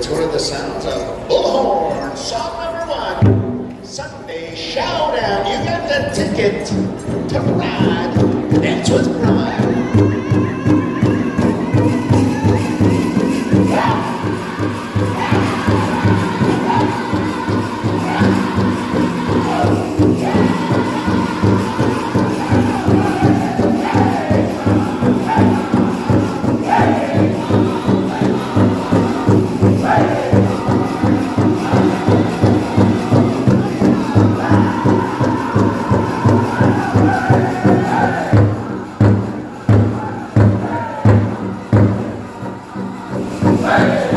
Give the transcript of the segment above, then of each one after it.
Let's go to the sounds of Bullhorn, song number one. Sunday Showdown. You got the ticket to ride. Dance with pride. All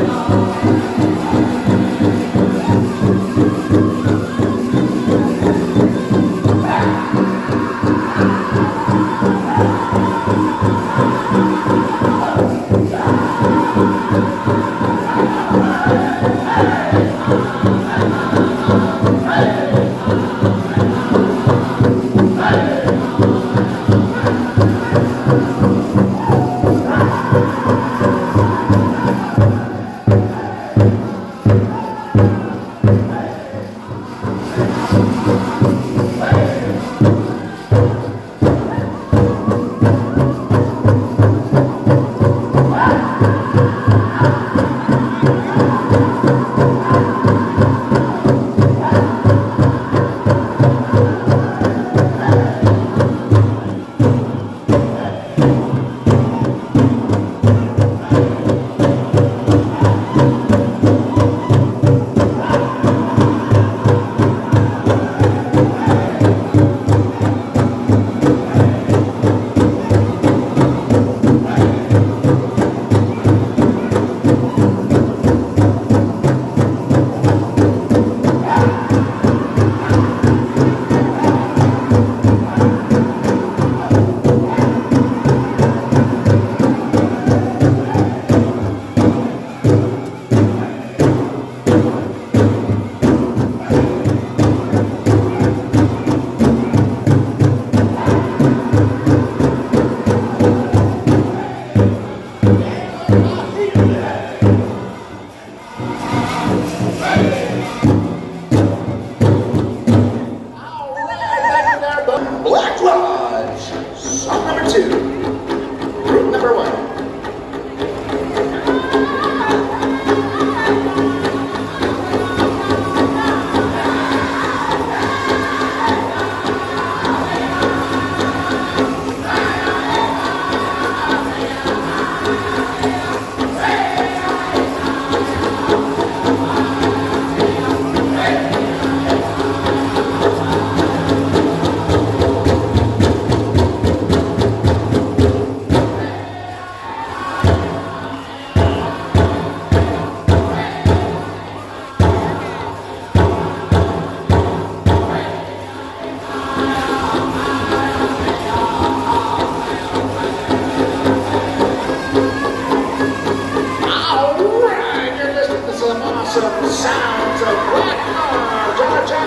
of sounds of rock and roll, Georgia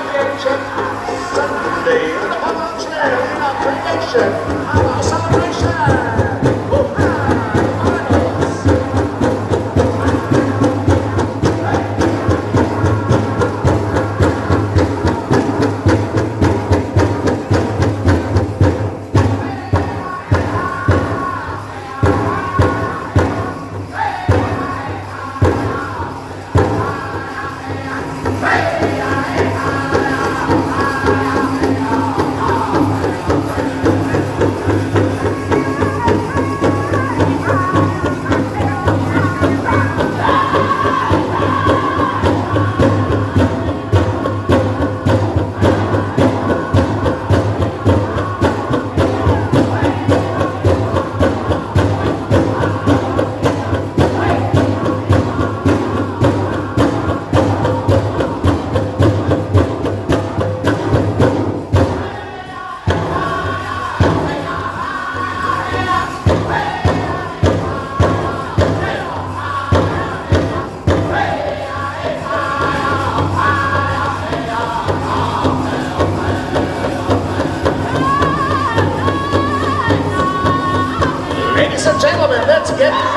Sunday, the heavens in our creation, our celebration. Bye. Yep.